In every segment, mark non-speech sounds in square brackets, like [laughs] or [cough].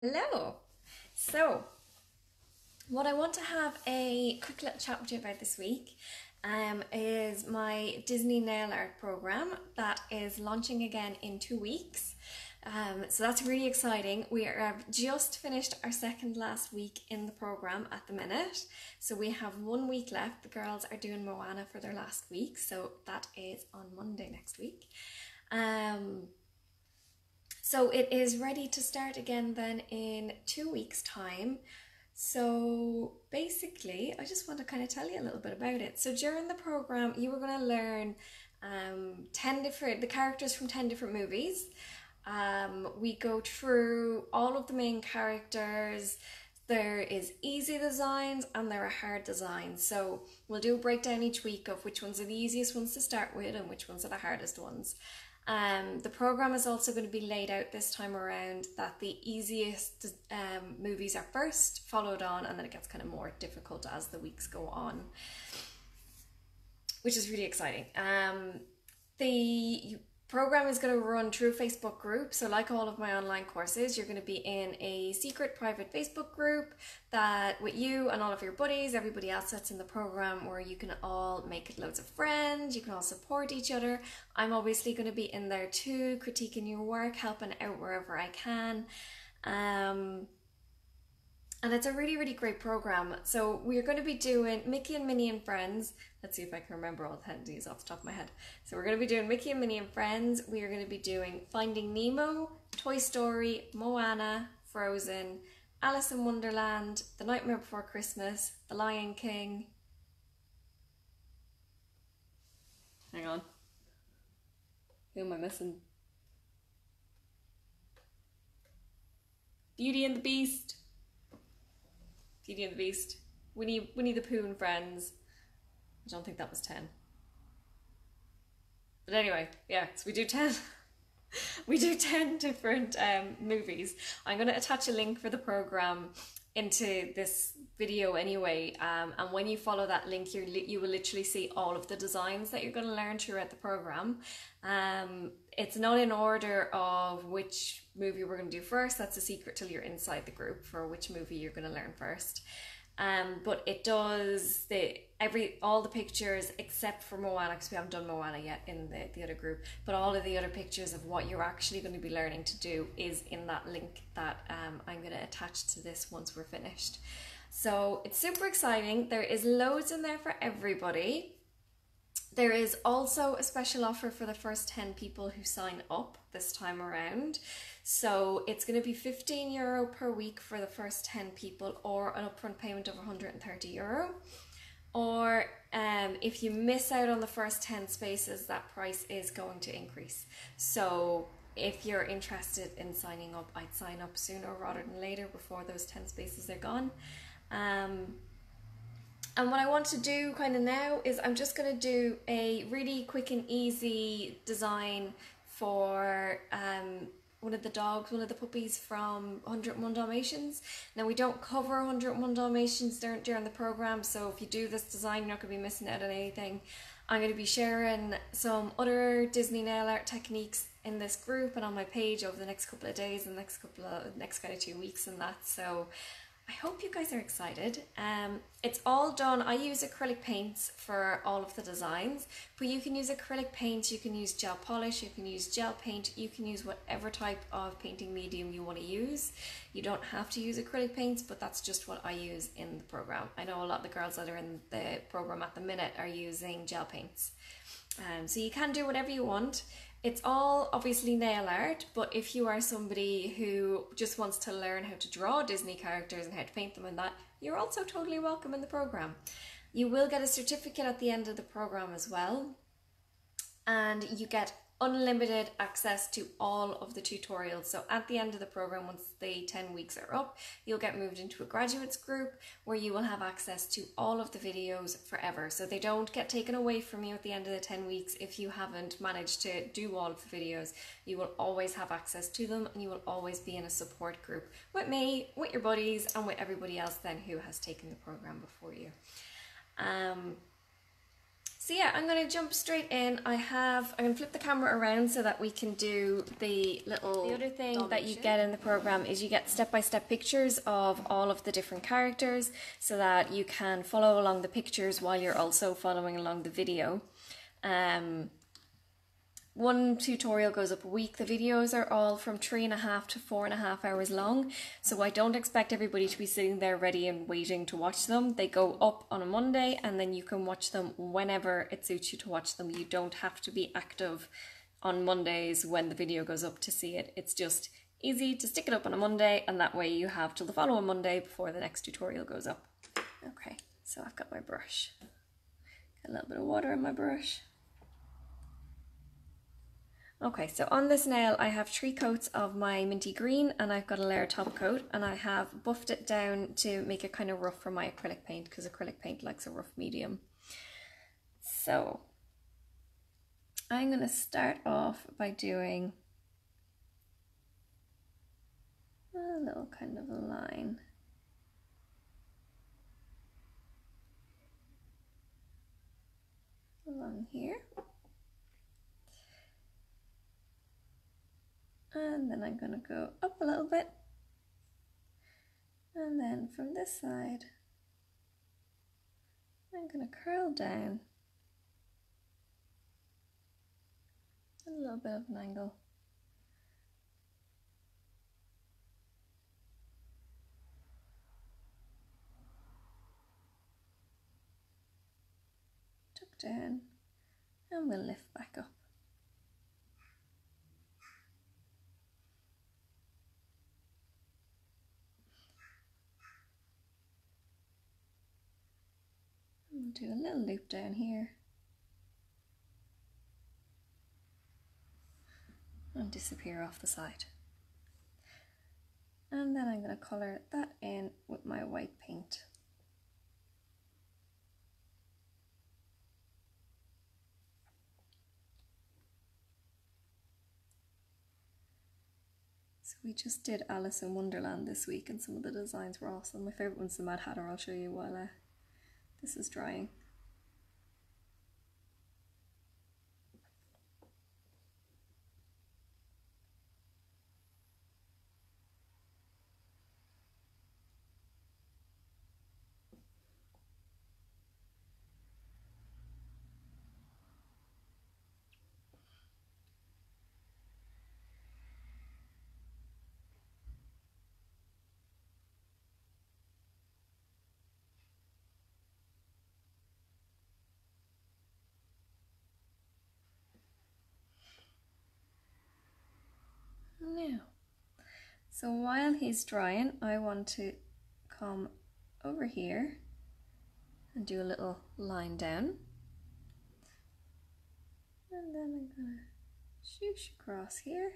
Hello. So, what I want to have a quick little chat with you about this week um, is my Disney nail art program that is launching again in two weeks. Um, so that's really exciting. We have just finished our second last week in the program at the minute. So we have one week left. The girls are doing Moana for their last week, so that is on Monday next week. Um, so it is ready to start again then in two weeks' time. So basically, I just want to kind of tell you a little bit about it. So during the program, you were going to learn um, 10 different, the characters from 10 different movies. Um, we go through all of the main characters. There is easy designs and there are hard designs. So we'll do a breakdown each week of which ones are the easiest ones to start with and which ones are the hardest ones. Um, the program is also going to be laid out this time around that the easiest um, movies are first, followed on, and then it gets kind of more difficult as the weeks go on, which is really exciting. Um, the program is going to run through Facebook group. So, like all of my online courses, you're going to be in a secret private Facebook group that with you and all of your buddies, everybody else that's in the program, where you can all make loads of friends, you can all support each other. I'm obviously going to be in there too, critiquing your work, helping out wherever I can. Um, and it's a really, really great program. So we're going to be doing Mickey and Minnie and Friends. Let's see if I can remember all the entities off the top of my head. So we're going to be doing Mickey and Minnie and Friends. We are going to be doing Finding Nemo, Toy Story, Moana, Frozen, Alice in Wonderland, The Nightmare Before Christmas, The Lion King. Hang on. Who am I missing? Beauty and the Beast. Beauty and the Beast, Winnie, Winnie the Pooh and Friends. I don't think that was 10. But anyway, yeah, so we do 10. [laughs] we do 10 different um, movies. I'm going to attach a link for the program into this video anyway um, and when you follow that link you you will literally see all of the designs that you're going to learn throughout the program um, it's not in order of which movie we're going to do first that's a secret till you're inside the group for which movie you're going to learn first um, but it does the every all the pictures except for Moana because we haven't done Moana yet in the, the other group but all of the other pictures of what you're actually going to be learning to do is in that link that um, I'm going to attach to this once we're finished. So it's super exciting. There is loads in there for everybody there is also a special offer for the first 10 people who sign up this time around. So it's going to be 15 euro per week for the first 10 people or an upfront payment of 130 euro. Or um, if you miss out on the first 10 spaces, that price is going to increase. So if you're interested in signing up, I'd sign up sooner rather than later before those 10 spaces are gone. Um, and what I want to do kind of now is I'm just going to do a really quick and easy design for um, one of the dogs, one of the puppies from 101 Dalmatians. Now we don't cover 101 Dalmatians during, during the program, so if you do this design, you're not going to be missing out on anything. I'm going to be sharing some other Disney nail art techniques in this group and on my page over the next couple of days and next couple of next kind of two weeks and that. So I hope you guys are excited. Um, it's all done. I use acrylic paints for all of the designs, but you can use acrylic paints, you can use gel polish, you can use gel paint, you can use whatever type of painting medium you want to use. You don't have to use acrylic paints, but that's just what I use in the program. I know a lot of the girls that are in the program at the minute are using gel paints. Um, so you can do whatever you want. It's all obviously nail art, but if you are somebody who just wants to learn how to draw Disney characters and how to paint them and that, you're also totally welcome in the program. You will get a certificate at the end of the program as well, and you get unlimited access to all of the tutorials. So at the end of the program, once the 10 weeks are up, you'll get moved into a graduates group where you will have access to all of the videos forever. So they don't get taken away from you at the end of the 10 weeks if you haven't managed to do all of the videos. You will always have access to them and you will always be in a support group with me, with your buddies and with everybody else then who has taken the program before you. Um, So yeah, I'm gonna jump straight in. I have, I'm gonna flip the camera around so that we can do the little, the other thing that you get in the program is you get step-by-step pictures of all of the different characters so that you can follow along the pictures while you're also following along the video. Um, one tutorial goes up a week. The videos are all from three and a half to four and a half hours long. So I don't expect everybody to be sitting there ready and waiting to watch them. They go up on a Monday and then you can watch them whenever it suits you to watch them. You don't have to be active on Mondays when the video goes up to see it. It's just easy to stick it up on a Monday and that way you have till the following Monday before the next tutorial goes up. Okay, so I've got my brush. Got a little bit of water in my brush. Okay, so on this nail I have three coats of my minty green and I've got a layer top coat and I have buffed it down to make it kind of rough for my acrylic paint because acrylic paint likes a rough medium. So I'm going to start off by doing a little kind of a line. along here. And then I'm going to go up a little bit. And then from this side I'm going to curl down. A little bit of an angle. Tuck down and we'll lift back up do a little loop down here and disappear off the side. And then I'm going to colour that in with my white paint. So we just did Alice in Wonderland this week and some of the designs were awesome. My favourite one's the Mad Hatter, I'll show you while uh, this is drying. Now, so while he's drying, I want to come over here and do a little line down. And then I'm to shoosh across here.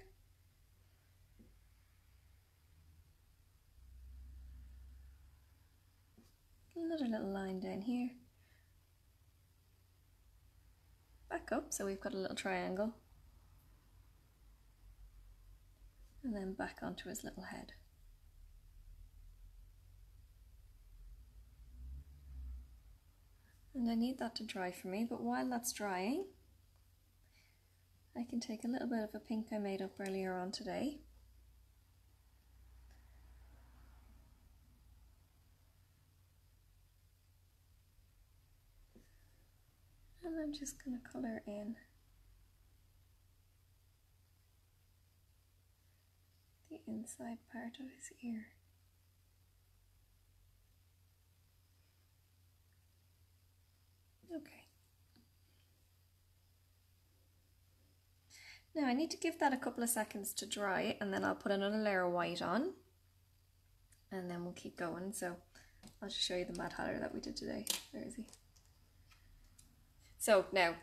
Another little line down here. Back up, so we've got a little triangle and then back onto his little head. And I need that to dry for me, but while that's drying, I can take a little bit of a pink I made up earlier on today. And I'm just going to colour in inside part of his ear. Okay. Now I need to give that a couple of seconds to dry and then I'll put another layer of white on and then we'll keep going. So I'll just show you the Mad Hatter that we did today. Where is he? So now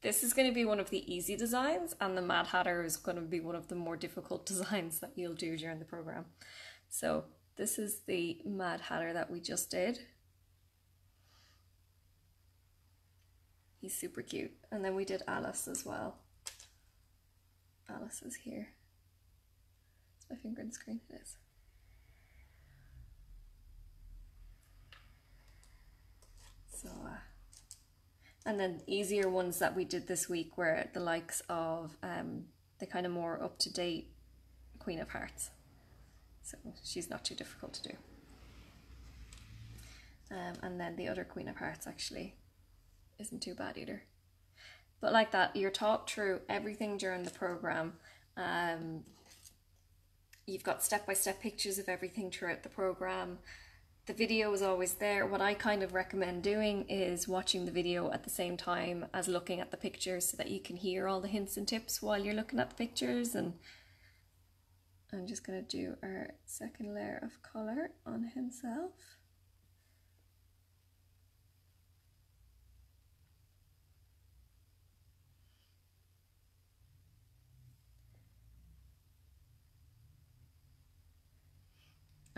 this is going to be one of the easy designs and the Mad Hatter is going to be one of the more difficult [laughs] designs that you'll do during the program. So this is the Mad Hatter that we just did. He's super cute. And then we did Alice as well. Alice is here. Is my finger in screen? It is. So, uh, And then easier ones that we did this week were the likes of um, the kind of more up to date Queen of Hearts. So she's not too difficult to do. Um, and then the other Queen of Hearts actually isn't too bad either. But like that, you're taught through everything during the program. Um, you've got step by step pictures of everything throughout the program. The video is always there. What I kind of recommend doing is watching the video at the same time as looking at the pictures so that you can hear all the hints and tips while you're looking at the pictures. And I'm just going to do our second layer of colour on himself.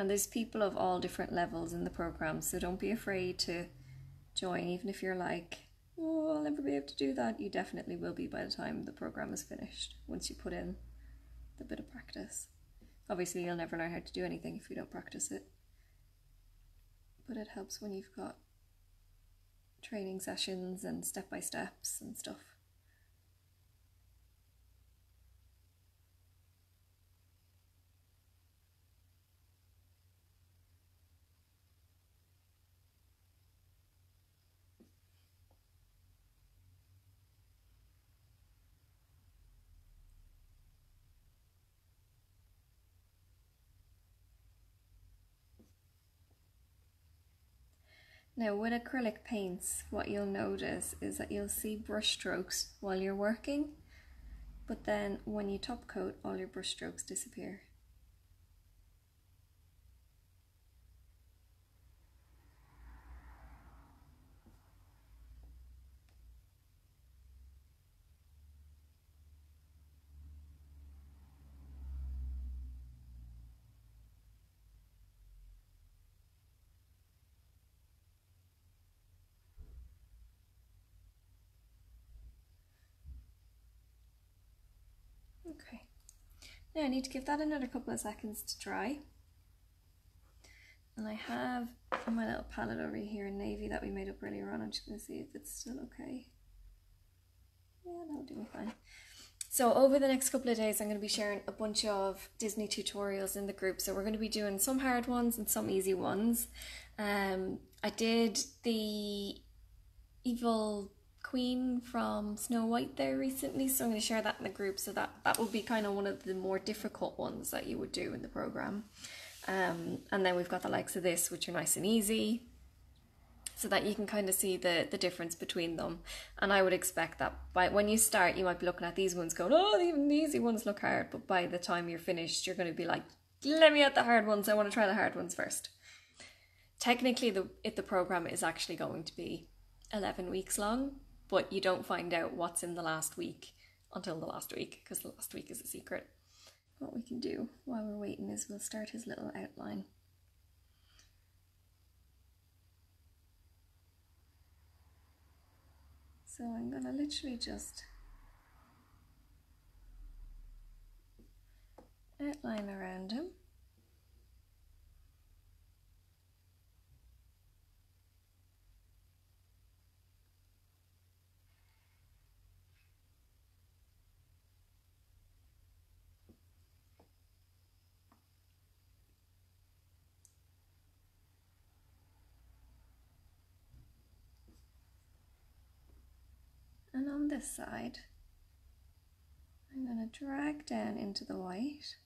And there's people of all different levels in the program, so don't be afraid to join, even if you're like, oh, I'll never be able to do that. You definitely will be by the time the program is finished, once you put in the bit of practice. Obviously, you'll never learn how to do anything if you don't practice it, but it helps when you've got training sessions and step by steps and stuff. Now with acrylic paints, what you'll notice is that you'll see brush strokes while you're working, but then when you top coat, all your brush strokes disappear. Okay, now I need to give that another couple of seconds to dry. And I have my little palette over here in navy that we made up earlier on. I'm just going to see if it's still okay. Yeah, that'll do me fine. So over the next couple of days, I'm going to be sharing a bunch of Disney tutorials in the group. So we're going to be doing some hard ones and some easy ones. Um, I did the evil Queen from Snow White there recently, so I'm going to share that in the group. So that that will be kind of one of the more difficult ones that you would do in the program. Um, and then we've got the likes of this, which are nice and easy, so that you can kind of see the the difference between them. And I would expect that by when you start, you might be looking at these ones going, "Oh, even the easy ones look hard," but by the time you're finished, you're going to be like, "Let me at the hard ones. I want to try the hard ones first. Technically, the it the program is actually going to be eleven weeks long, but you don't find out what's in the last week until the last week because the last week is a secret. What we can do while we're waiting is we'll start his little outline. So I'm going to literally just outline around him. And on this side, I'm going to drag down into the white.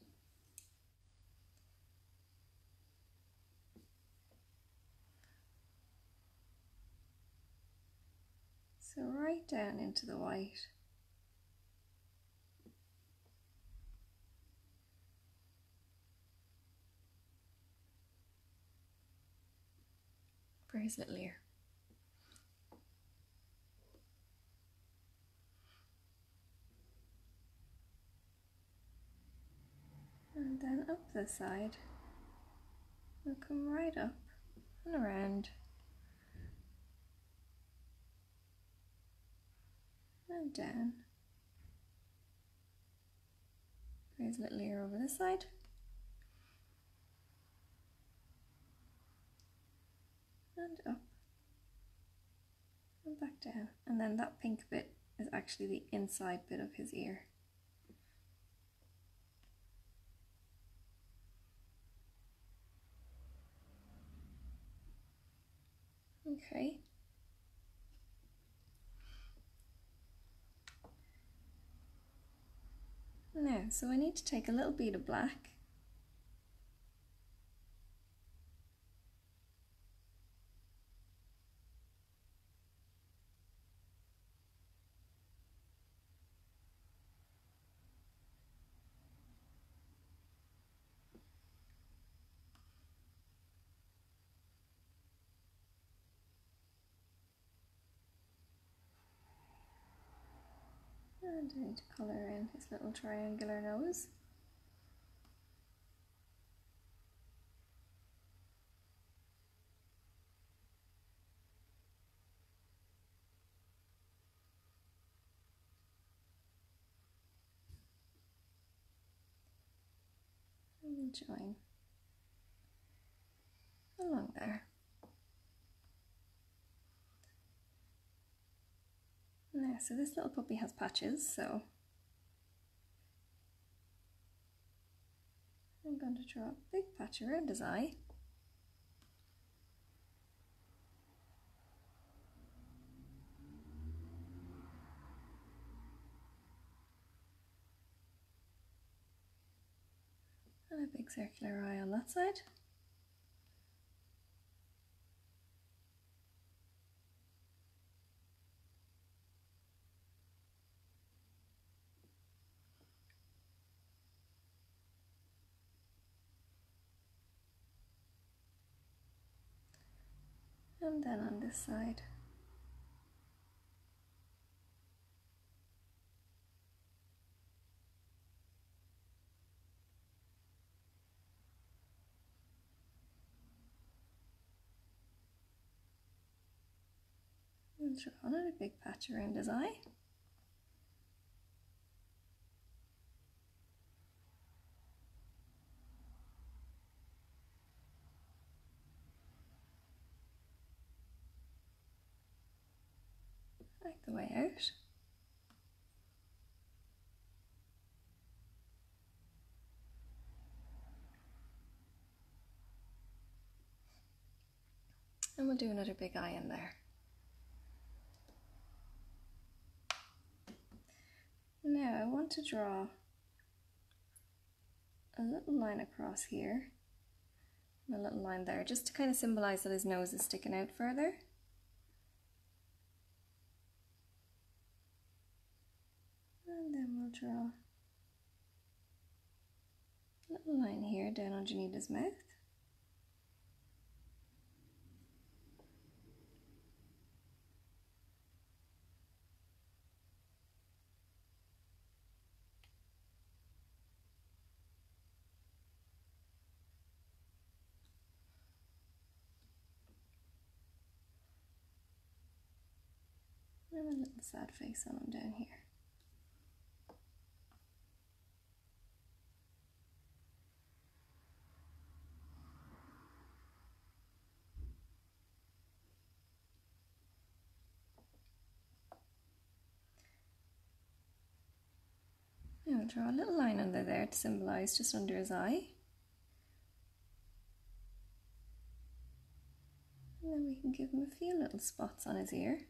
So right down into the white. For his little ear. And then up the side. We'll come right up and around and down. Raise a little ear over this side. And up and and back down. And then that pink bit is actually the inside bit of his ear. Okay. Now, so I need to take a little bead of black And I need to colour in his little triangular nose. And join along there. Now, so this little puppy has patches, so I'm going to draw a big patch around his eye. And a big circular eye on that side. And then on this side. Draw another big patch around his eye. Like the way out. And we'll do another big eye in there. Now I want to draw a little line across here and a little line there just to kind of symbolize that his nose is sticking out further. And then we'll draw a little line here down underneath his mouth. And a little sad face on him down here. We'll draw a little line under there to symbolise just under his eye. And then we can give him a few little spots on his ear.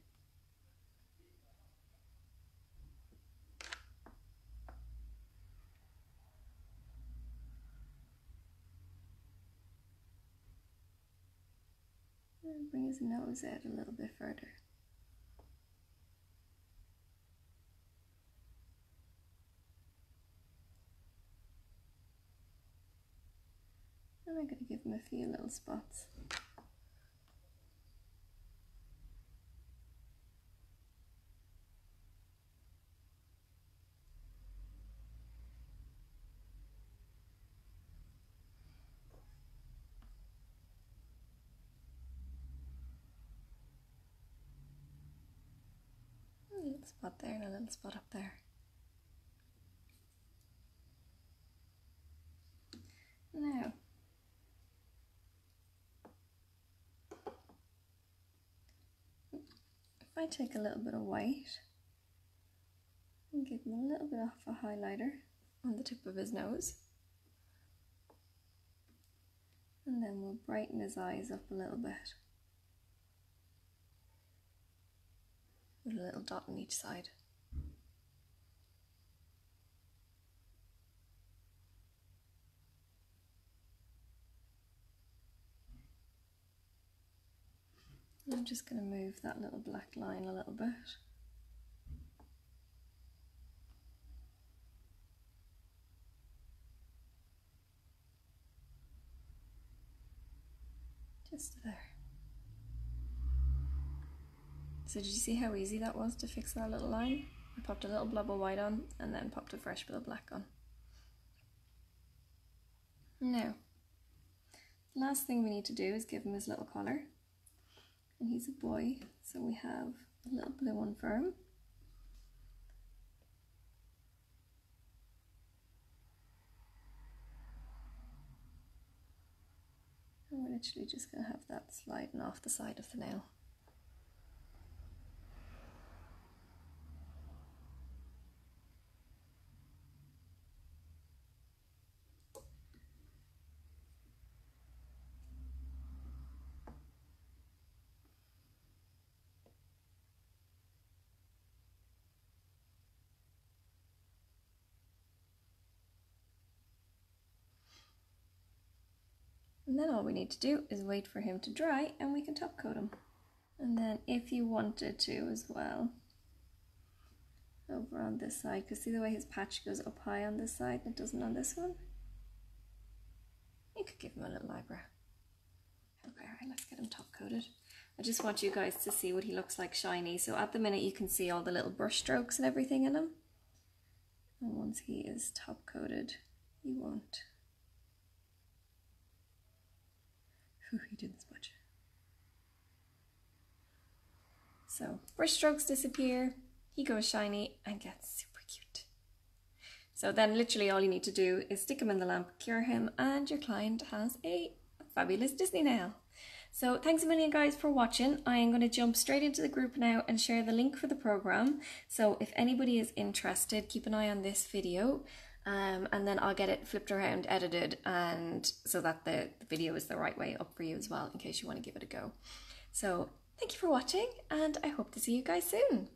And bring his nose out a little bit further. And I'm going to give him a few little spots. A little spot there and a little spot up there. Now, if I take a little bit of white and give him a little bit of a highlighter on the tip of his nose. And then we'll brighten his eyes up a little bit. With a little dot on each side. I'm just going to move that little black line a little bit. Just there. So did you see how easy that was to fix that little line? I popped a little blob of white on and then popped a fresh bit of black on. Now, The last thing we need to do is give him his little collar and he's a boy, so we have a little blue one for him. And we're literally just going to have that sliding off the side of the nail. And then all we need to do is wait for him to dry and we can top coat him. And then if you wanted to as well, over on this side, because see the way his patch goes up high on this side and it doesn't on this one? You could give him a little eyebrow. Okay, right, let's get him top coated. I just want you guys to see what he looks like shiny. So at the minute you can see all the little brush strokes and everything in him. And once he is top coated, you won't. He did this much. So brush strokes disappear, he goes shiny and gets super cute. So then literally all you need to do is stick him in the lamp, cure him, and your client has a fabulous Disney nail. So thanks a million guys for watching. I am going to jump straight into the group now and share the link for the program. So if anybody is interested, keep an eye on this video um, and then I'll get it flipped around, edited, and so that the, the video is the right way up for you as well, in case you want to give it a go. So thank you for watching, and I hope to see you guys soon.